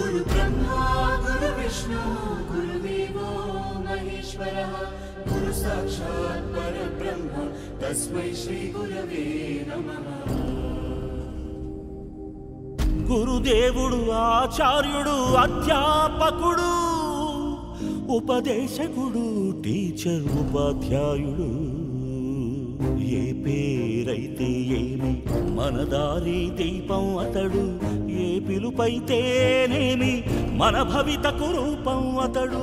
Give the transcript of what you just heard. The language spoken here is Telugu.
గురు బ్రహ్మా గురు విష్ణు గురుదేవో మహేశ్వర గురు సాక్షాత్ తస్మై శ్రీ గురవే నమ గురుదేవుడు ఆచార్యుడు అధ్యాపకుడు ఉపదేశకుడు టీచర్ ఉపాధ్యాయుడు ఏ పేరైతే ఏమి మన దారి దీపం అతడు ఏ నిలుపైతేనేమి మన భవితకు రూపం అతడు.